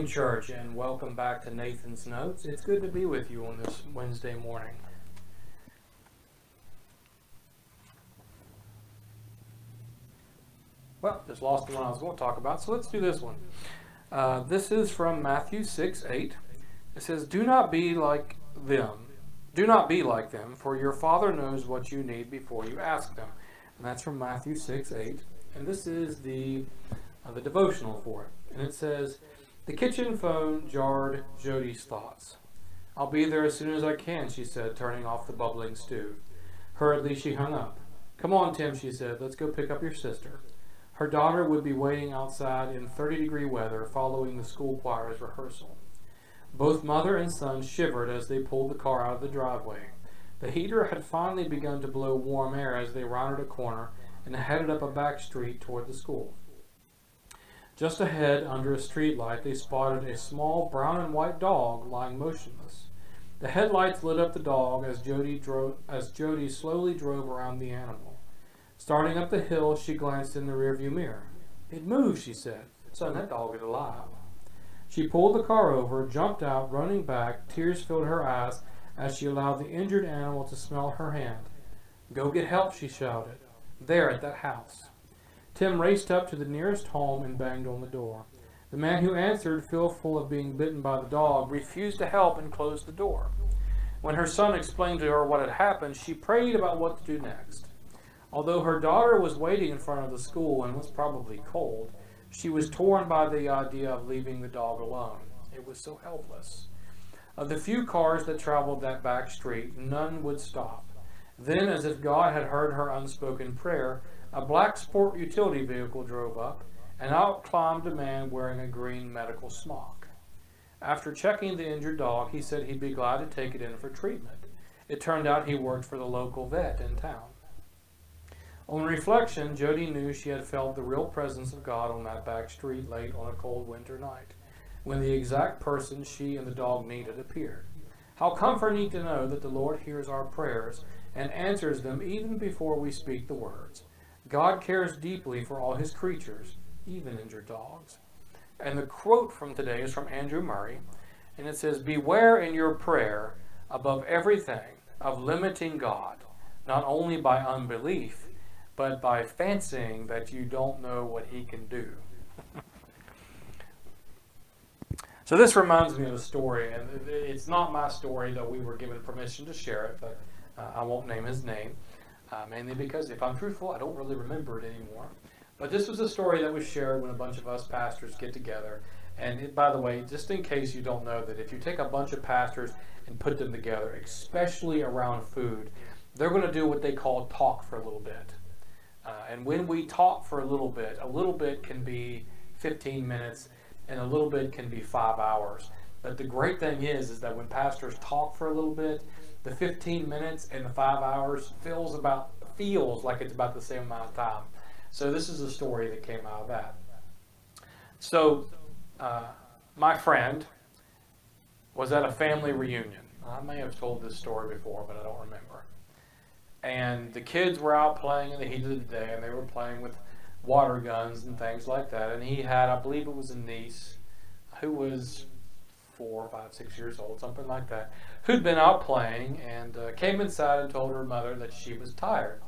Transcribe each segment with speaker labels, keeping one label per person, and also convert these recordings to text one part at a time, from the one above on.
Speaker 1: morning, church, and welcome back to Nathan's Notes. It's good to be with you on this Wednesday morning. Well, just lost the one I was going to talk about, so let's do this one. Uh, this is from Matthew 6 8. It says, Do not be like them. Do not be like them, for your Father knows what you need before you ask them. And that's from Matthew 6 8. And this is the, uh, the devotional for it. And it says, The kitchen phone jarred Jody's thoughts. I'll be there as soon as I can, she said, turning off the bubbling stew. Hurriedly, she hung up. Come on, Tim, she said. Let's go pick up your sister. Her daughter would be waiting outside in 30 degree weather following the school choir's rehearsal. Both mother and son shivered as they pulled the car out of the driveway. The heater had finally begun to blow warm air as they rounded a corner and headed up a back street toward the school. Just ahead, under a streetlight, they spotted a small brown and white dog lying motionless. The headlights lit up the dog as Jody drove as Jody slowly drove around the animal. Starting up the hill, she glanced in the rearview mirror. It moved, she said. Son, that dog is alive. She pulled the car over, jumped out, running back. Tears filled her eyes as she allowed the injured animal to smell her hand. Go get help, she shouted. There, at that house. Tim raced up to the nearest home and banged on the door. The man who answered, fearful of being bitten by the dog, refused to help and closed the door. When her son explained to her what had happened, she prayed about what to do next. Although her daughter was waiting in front of the school and was probably cold, she was torn by the idea of leaving the dog alone. It was so helpless. Of the few cars that traveled that back street, none would stop. Then, as if God had heard her unspoken prayer, a black sport utility vehicle drove up, and out climbed a man wearing a green medical smock. After checking the injured dog, he said he'd be glad to take it in for treatment. It turned out he worked for the local vet in town. On reflection, Jody knew she had felt the real presence of God on that back street late on a cold winter night, when the exact person she and the dog needed appeared. How comforting to know that the Lord hears our prayers and answers them even before we speak the words. God cares deeply for all his creatures, even injured dogs. And the quote from today is from Andrew Murray, and it says, Beware in your prayer above everything of limiting God, not only by unbelief, but by fancying that you don't know what he can do. so this reminds me of a story, and it's not my story, though we were given permission to share it, but uh, I won't name his name, uh, mainly because if I'm truthful, I don't really remember it anymore. But this was a story that was shared when a bunch of us pastors get together. And it, by the way, just in case you don't know that if you take a bunch of pastors and put them together, especially around food, they're going to do what they call talk for a little bit. Uh, and when we talk for a little bit, a little bit can be 15 minutes and a little bit can be five hours. But the great thing is, is that when pastors talk for a little bit, the 15 minutes and the five hours feels about feels like it's about the same amount of time. So this is a story that came out of that. So uh, my friend was at a family reunion. I may have told this story before, but I don't remember and the kids were out playing in the heat of the day, and they were playing with water guns and things like that. And he had, I believe it was a niece, who was four, five, six years old, something like that, who'd been out playing and uh, came inside and told her mother that she was tired.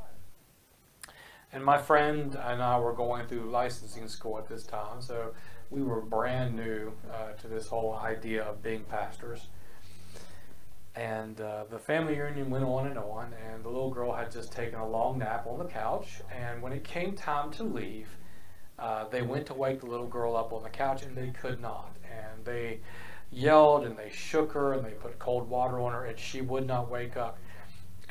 Speaker 1: And my friend and I were going through licensing school at this time, so we were brand new uh, to this whole idea of being pastors. And uh, the family reunion went on and on, and the little girl had just taken a long nap on the couch. And when it came time to leave, uh, they went to wake the little girl up on the couch, and they could not. And they yelled and they shook her and they put cold water on her, and she would not wake up.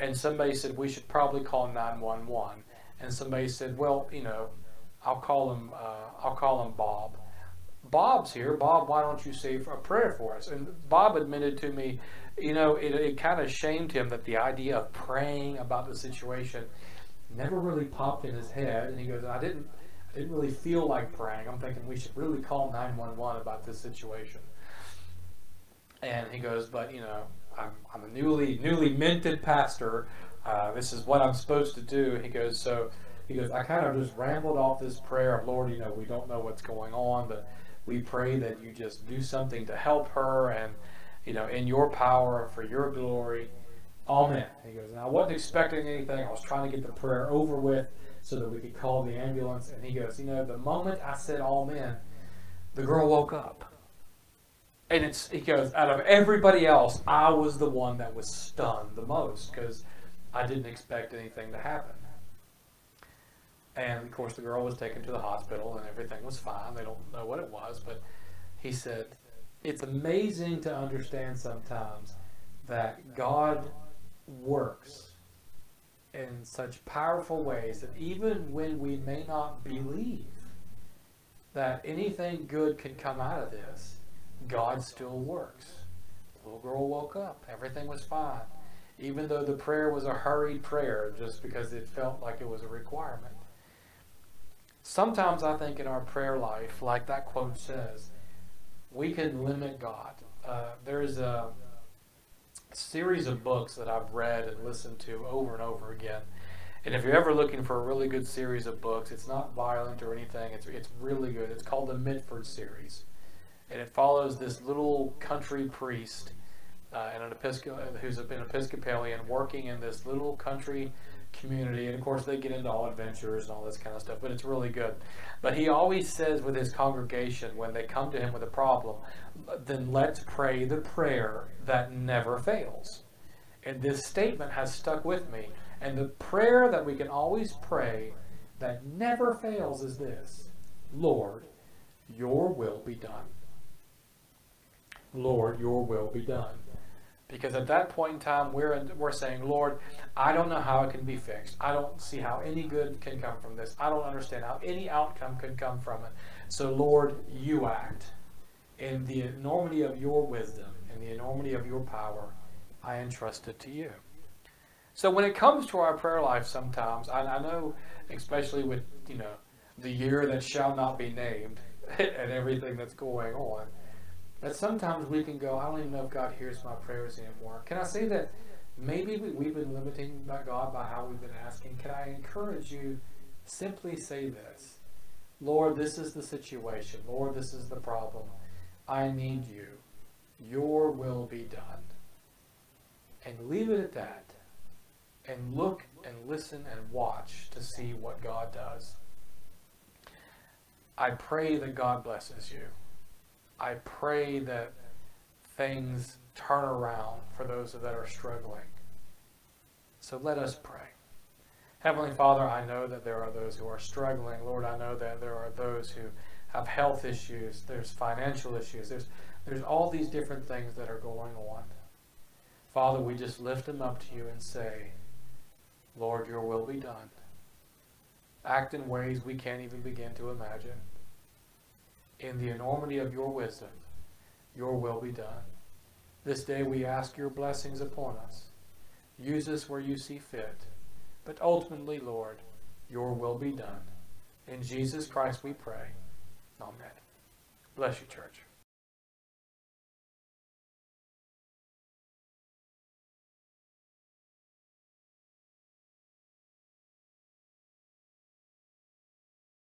Speaker 1: And somebody said, We should probably call 911. And somebody said, Well, you know, I'll call him, uh, I'll call him Bob. Bob's here. Bob, why don't you say a prayer for us? And Bob admitted to me you know, it, it kind of shamed him that the idea of praying about the situation never really popped in his head. And he goes, I didn't, I didn't really feel like praying. I'm thinking we should really call 911 about this situation. And he goes, but you know, I'm, I'm a newly, newly minted pastor. Uh, this is what I'm supposed to do. He goes, so he goes, I kind of just rambled off this prayer of Lord, you know, we don't know what's going on, but We pray that you just do something to help her and, you know, in your power for your glory. Amen. He goes, and I wasn't expecting anything. I was trying to get the prayer over with so that we could call the ambulance. And he goes, you know, the moment I said amen, the girl woke up. And it's, he goes, out of everybody else, I was the one that was stunned the most because I didn't expect anything to happen. And of course, the girl was taken to the hospital and everything was fine. They don't know what it was, but he said, it's amazing to understand sometimes that God works in such powerful ways that even when we may not believe that anything good can come out of this, God still works. The little girl woke up. Everything was fine. Even though the prayer was a hurried prayer just because it felt like it was a requirement. Sometimes I think in our prayer life, like that quote says, we can limit God. Uh, there's a series of books that I've read and listened to over and over again. And if you're ever looking for a really good series of books, it's not violent or anything. It's it's really good. It's called the Mitford series, and it follows this little country priest uh, and an Episcopal who's been Episcopalian working in this little country community. And of course, they get into all adventures and all this kind of stuff, but it's really good. But he always says with his congregation, when they come to him with a problem, then let's pray the prayer that never fails. And this statement has stuck with me. And the prayer that we can always pray that never fails is this Lord, your will be done. Lord, your will be done. Because at that point in time, we're, in, we're saying, Lord, I don't know how it can be fixed. I don't see how any good can come from this. I don't understand how any outcome can come from it. So, Lord, you act. In the enormity of your wisdom and the enormity of your power, I entrust it to you. So when it comes to our prayer life, sometimes I, I know, especially with you know the year that shall not be named and everything that's going on, that sometimes we can go, I don't even know if God hears my prayers anymore. Can I say that maybe we, have been limiting God by how we've been asking? Can I encourage you simply say this? Lord, this is the situation. Lord, this is the problem. I need you. Your will be done. And leave it at that. And look and listen and watch to see what God does. I pray that God blesses you. I pray that things turn around for those that are struggling. So let us pray. Heavenly Father, I know that there are those who are struggling. Lord, I know that there are those who have health issues, there's financial issues, there's, there's all these different things that are going on. Father, we just lift them up to you and say, Lord, your will be done. Act in ways we can't even begin to imagine in the enormity of your wisdom, your will be done. This day we ask your blessings upon us. Use us where you see fit. But ultimately, Lord, your will be done. In Jesus Christ we pray. Amen. Bless you, church.